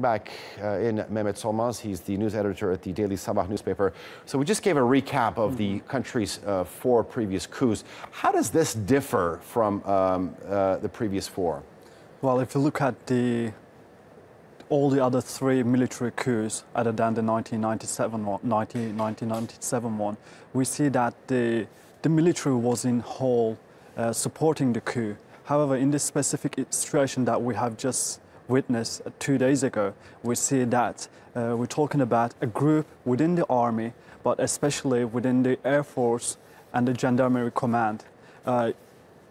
Back uh, in Mehmet Solmaz, he's the news editor at the Daily Sabah newspaper. So we just gave a recap of the country's uh, four previous coups. How does this differ from um, uh, the previous four? Well, if you look at the all the other three military coups, other than the 1997 one, 1997 one, we see that the the military was in whole uh, supporting the coup. However, in this specific situation that we have just witnessed two days ago, we see that uh, we're talking about a group within the army, but especially within the Air Force and the Gendarmerie Command. Uh,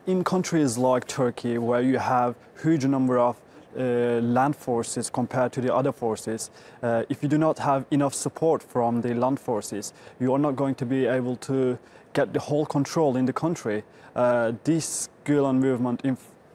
in countries like Turkey, where you have huge number of uh, land forces compared to the other forces, uh, if you do not have enough support from the land forces, you are not going to be able to get the whole control in the country. Uh, these Gulen movement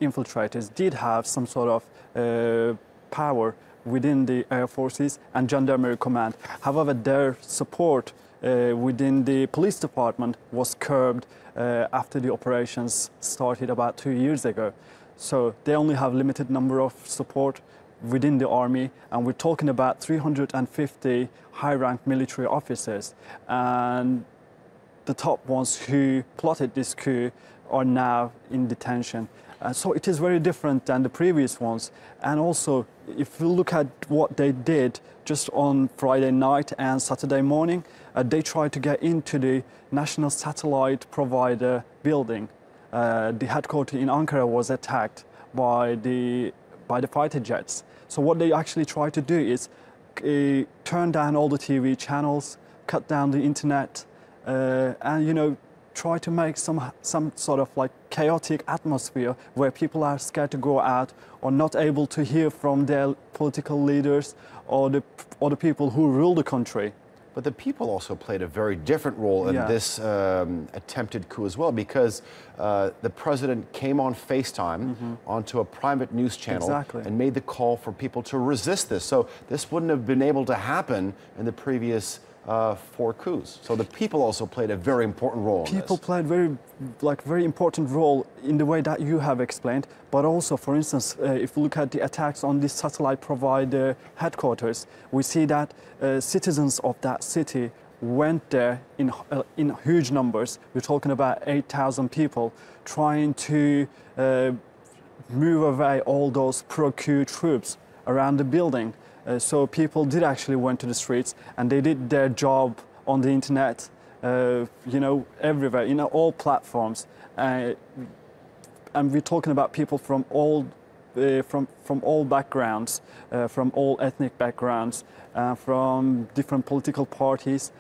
infiltrators did have some sort of uh, power within the air forces and gendarmerie command. However, their support uh, within the police department was curbed uh, after the operations started about two years ago. So they only have limited number of support within the army, and we're talking about 350 high-ranked military officers. And the top ones who plotted this coup are now in detention. Uh, so it is very different than the previous ones. And also, if you look at what they did just on Friday night and Saturday morning, uh, they tried to get into the national satellite provider building. Uh, the headquarters in Ankara was attacked by the, by the fighter jets. So what they actually tried to do is uh, turn down all the TV channels, cut down the internet, uh, and you know try to make some some sort of like chaotic atmosphere where people are scared to go out or not able to hear from their political leaders or the or the people who rule the country. But the people also played a very different role in yeah. this um, attempted coup as well, because uh, the president came on FaceTime mm -hmm. onto a private news channel exactly. and made the call for people to resist this. So this wouldn't have been able to happen in the previous uh, four coups. So the people also played a very important role. People played very, like, very important role in the way that you have explained. But also, for instance, uh, if we look at the attacks on this satellite provider headquarters, we see that uh, citizens of that city went there in, uh, in huge numbers. We're talking about 8,000 people trying to uh, move away all those pro-coup troops around the building. Uh, so people did actually went to the streets and they did their job on the internet, uh, you know, everywhere, you know, all platforms. Uh, and we're talking about people from all, uh, from, from all backgrounds, uh, from all ethnic backgrounds, uh, from different political parties.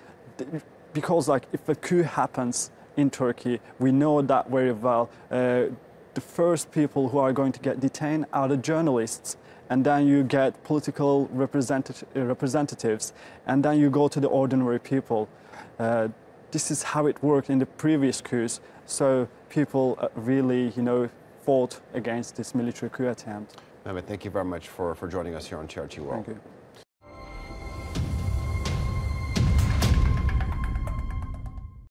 Because like if a coup happens in Turkey, we know that very well. the first people who are going to get detained are the journalists and then you get political representative, representatives, and then you go to the ordinary people. Uh, this is how it worked in the previous coups, so people uh, really, you know, fought against this military coup attempt. Mehmet, thank you very much for, for joining us here on TRT World. Thank you.